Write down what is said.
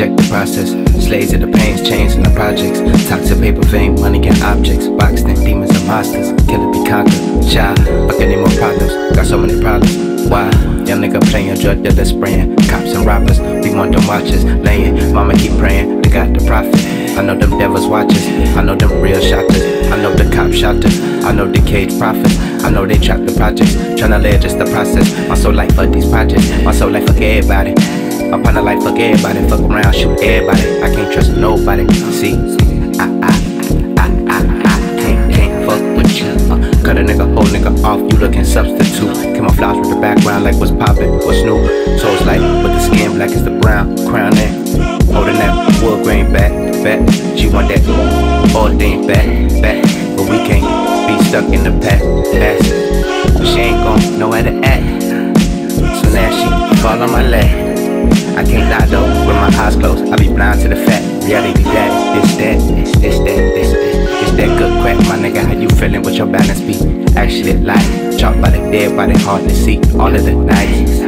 Slaves of the pains, chains in the projects. Toxic paper, fame, money, and objects. Boxed in demons and monsters. Killer be conquered. Child, fuck any more problems. Got so many problems. Why? Young nigga playing drug dealer spraying. Cops and robbers. We want them watches. Laying. Mama keep praying. They got the profit. I know them devils watches. I know them real shotters. I know the cop shotters. I know the cage prophets. I know they trap the projects. Tryna live just the process. My soul life for these projects. My soul life fuck everybody. I'm on the life fuck everybody. Fuck around, shoot everybody. I can't trust nobody. See, I, I, I, I, I can't, can't fuck with you. Uh, cut a nigga, whole nigga off. You looking substitute. Camouflage with the background like what's poppin', what's new. So it's like with the skin black as the brown. Crown there. Holding that wood grain back, back. She want that all thing back, back. But we can't be stuck in the past, past. She ain't gon' know how to act. So now she fall on my lap. I can't lie though, with my eyes closed. I be blind to the fact. Reality that, this that, this this that, this this. It's that good crack, my nigga. How you feeling with your balance beat? Actually, like, chopped by the dead, by the hard to see. All of the nights.